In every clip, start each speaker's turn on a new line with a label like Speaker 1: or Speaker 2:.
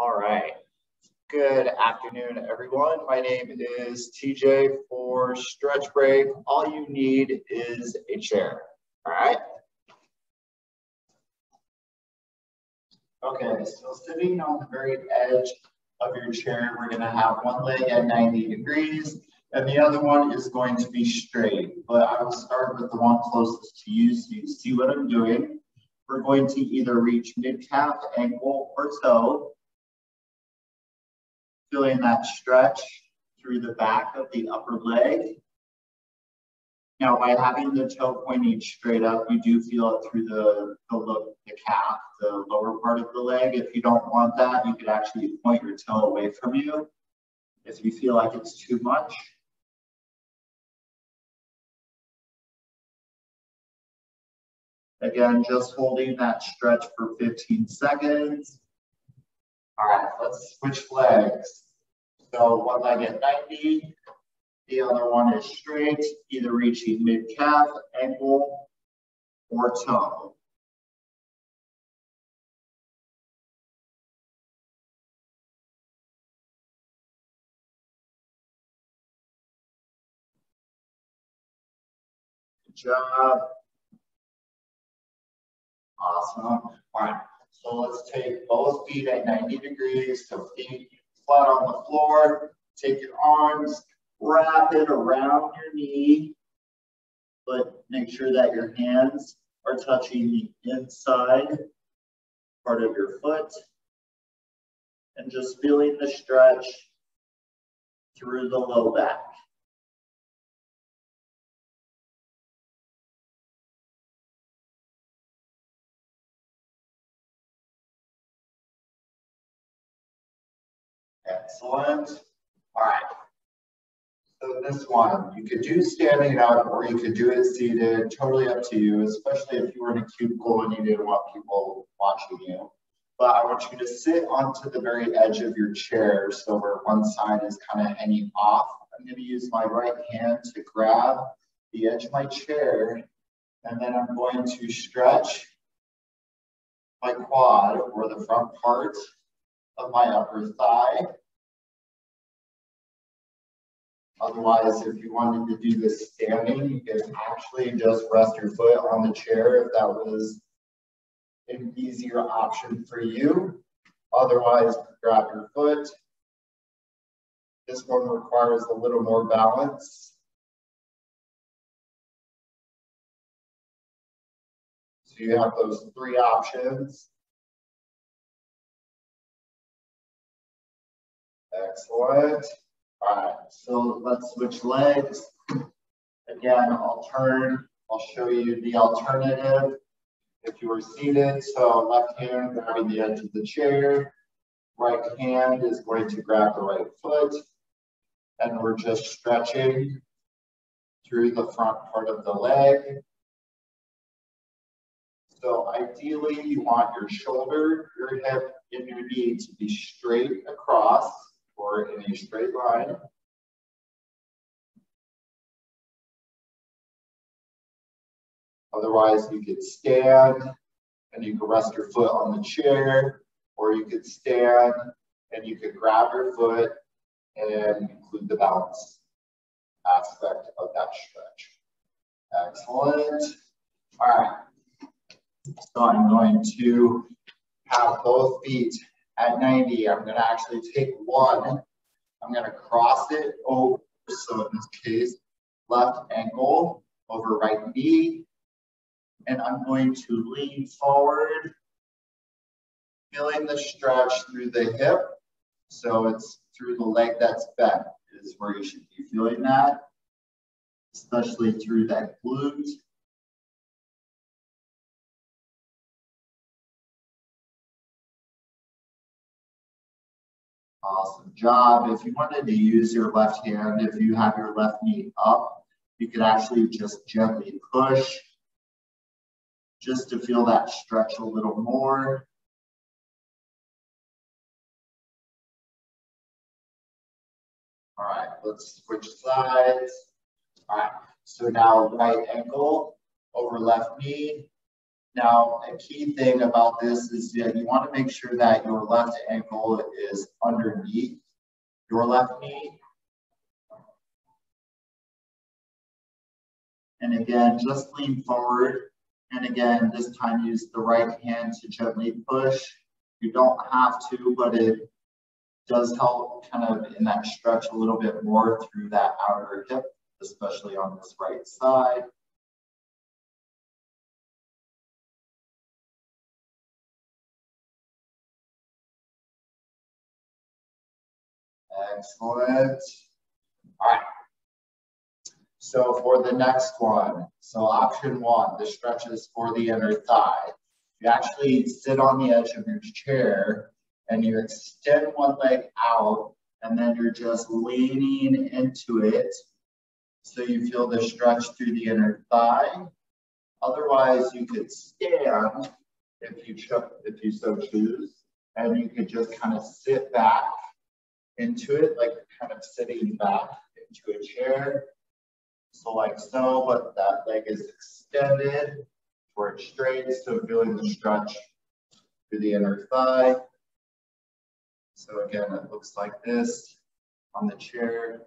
Speaker 1: All right. Good afternoon, everyone. My name is TJ for Stretch Break. All you need is a chair. All right. Okay, so sitting on the very edge of your chair, we're going to have one leg at 90 degrees and the other one is going to be straight. But I will start with the one closest to you so you see what I'm doing. We're going to either reach mid-calf, ankle, or toe. Feeling that stretch through the back of the upper leg. Now, by having the toe pointing straight up, you do feel it through the, the, the calf, the lower part of the leg. If you don't want that, you could actually point your toe away from you if you feel like it's too much. Again, just holding that stretch for 15 seconds. All right, let's switch legs. So one leg at 90, the other one is straight, either reaching mid-calf, ankle, or toe. Good job. Awesome. All right. So let's take both feet at 90 degrees. So feet flat on the floor. Take your arms, wrap it around your knee, but make sure that your hands are touching the inside part of your foot. And just feeling the stretch through the low back. Excellent. All right. So this one, you could do standing up or you could do it seated, totally up to you, especially if you were in a cubicle and you didn't want people watching you. But I want you to sit onto the very edge of your chair so where one side is kind of hanging off. I'm going to use my right hand to grab the edge of my chair and then I'm going to stretch my quad or the front part of my upper thigh. Otherwise, if you wanted to do this standing, you could actually just rest your foot on the chair if that was an easier option for you. Otherwise, grab your foot. This one requires a little more balance. So you have those three options. Excellent. All right, so let's switch legs. Again, I'll turn, I'll show you the alternative. If you are seated, so left hand grabbing the edge of the chair, right hand is going to grab the right foot, and we're just stretching through the front part of the leg. So ideally, you want your shoulder, your hip, and your knee to be straight across or in a straight line. Otherwise, you could stand and you could rest your foot on the chair, or you could stand and you could grab your foot and include the balance aspect of that stretch. Excellent. All right. So I'm going to have both feet at 90, I'm gonna actually take one, I'm gonna cross it over, so in this case, left ankle over right knee, and I'm going to lean forward, feeling the stretch through the hip, so it's through the leg that's bent is where you should be feeling that, especially through that glute. Awesome job. If you wanted to use your left hand, if you have your left knee up, you could actually just gently push just to feel that stretch a little more. All right, let's switch sides. All right, so now right ankle over left knee. Now, a key thing about this is that you want to make sure that your left ankle is underneath your left knee. And again, just lean forward. And again, this time use the right hand to gently push. You don't have to, but it does help kind of in that stretch a little bit more through that outer hip, especially on this right side. Excellent. All right. So for the next one, so option one, the stretches for the inner thigh. You actually sit on the edge of your chair and you extend one leg out and then you're just leaning into it so you feel the stretch through the inner thigh. Otherwise, you could stand if you if you so choose, and you could just kind of sit back into it, like kind of sitting back into a chair. So like so, but that leg is extended toward straight, so feeling the stretch through the inner thigh. So again, it looks like this on the chair.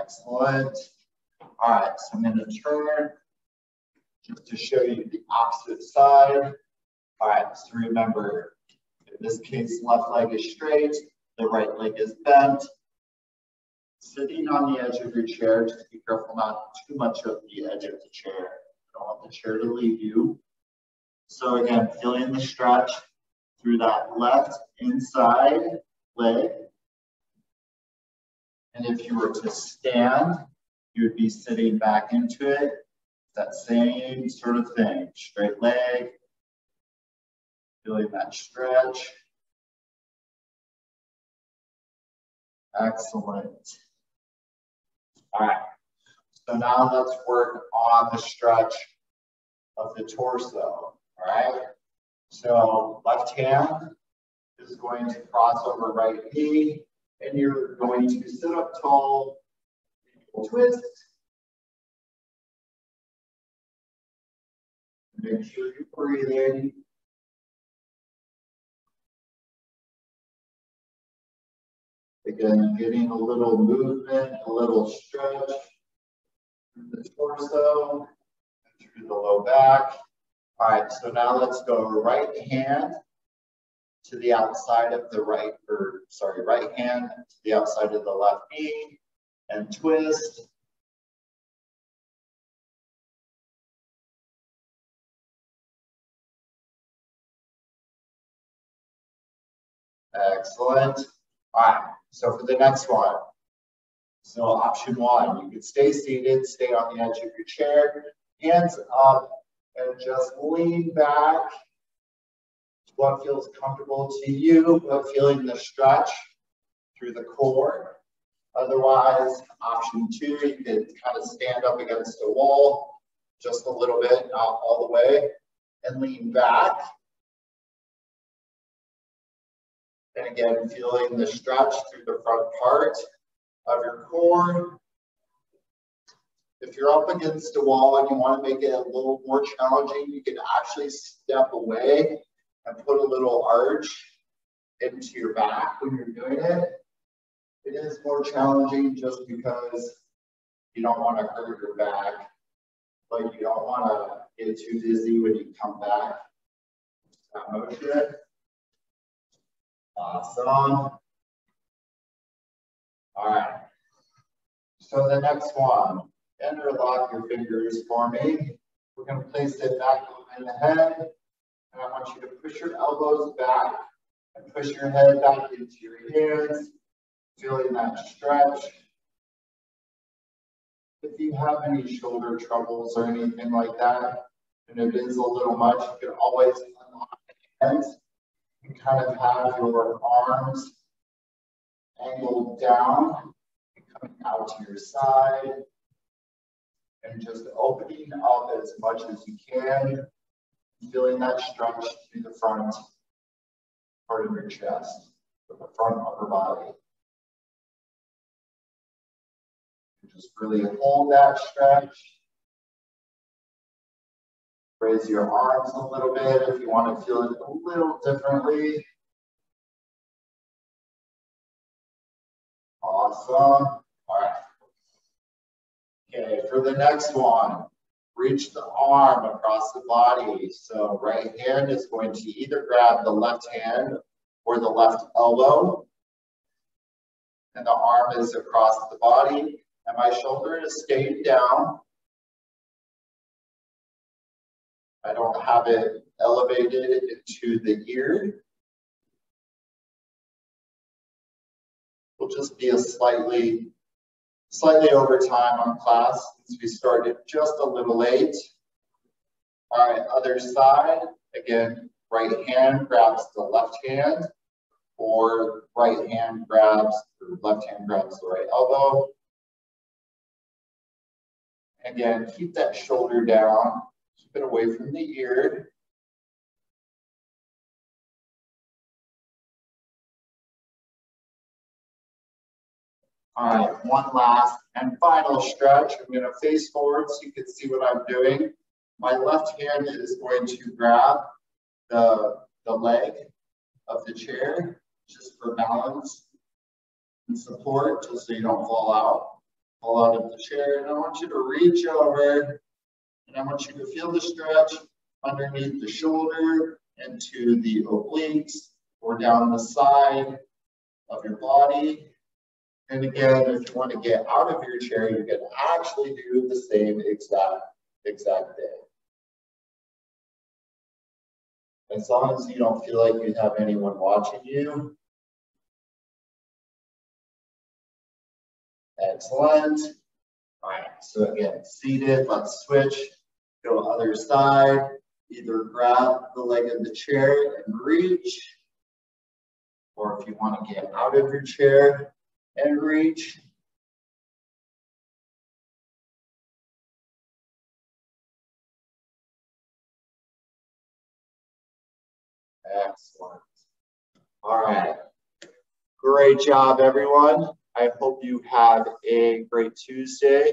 Speaker 1: Excellent. All right, so I'm to turn just to show you the opposite side. All right, so remember, in this case, left leg is straight, the right leg is bent. Sitting on the edge of your chair, just be careful not too much of the edge of the chair. You don't want the chair to leave you. So again, feeling the stretch through that left inside leg. And if you were to stand, you would be sitting back into it. That same sort of thing, straight leg, feeling that stretch. Excellent. All right, so now let's work on the stretch of the torso. All right. So left hand is going to cross over right knee, and you're going to sit up tall, twist. Make sure you breathe in. Again, getting a little movement, a little stretch through the torso, through the low back. All right, so now let's go right hand to the outside of the right, or sorry, right hand to the outside of the left knee and twist. Excellent. All right, so for the next one. So option one, you can stay seated, stay on the edge of your chair, hands up, and just lean back to what feels comfortable to you, but feeling the stretch through the core. Otherwise, option two, you can kind of stand up against a wall just a little bit, not all the way, and lean back. Again, feeling the stretch through the front part of your core. If you're up against a wall and you want to make it a little more challenging, you can actually step away and put a little arch into your back when you're doing it. It is more challenging just because you don't want to hurt your back, but you don't want to get too dizzy when you come back. That motion. Awesome. All right. So the next one, interlock your fingers for me. We're going to place it back in the head. And I want you to push your elbows back and push your head back into your hands, feeling that stretch. If you have any shoulder troubles or anything like that, and it is a little much, you can always unlock the hands and kind of have your arms angled down coming out to your side and just opening up as much as you can, feeling that stretch through the front part of your chest, the front upper body. Just really hold that stretch. Raise your arms a little bit if you want to feel it a little differently. Awesome. All right. Okay, for the next one, reach the arm across the body. So right hand is going to either grab the left hand or the left elbow. And the arm is across the body. And my shoulder is staying down. I don't have it elevated to the ear. Will just be a slightly, slightly over time on class since we started just a little late. All right, other side. Again, right hand grabs the left hand or right hand grabs, or left hand grabs the right elbow. Again, keep that shoulder down. It away from the ear. All right, one last and final stretch. I'm gonna face forward so you can see what I'm doing. My left hand is going to grab the, the leg of the chair just for balance and support, just so you don't fall out, fall out of the chair. And I want you to reach over and I want you to feel the stretch underneath the shoulder and to the obliques or down the side of your body. And again, if you want to get out of your chair, you can actually do the same exact, exact thing. As long as you don't feel like you have anyone watching you. Excellent. All right, so again, seated, let's switch, other side. Either grab the leg of the chair and reach, or if you want to get out of your chair and reach, Excellent. All right. Great job, everyone. I hope you have a great Tuesday.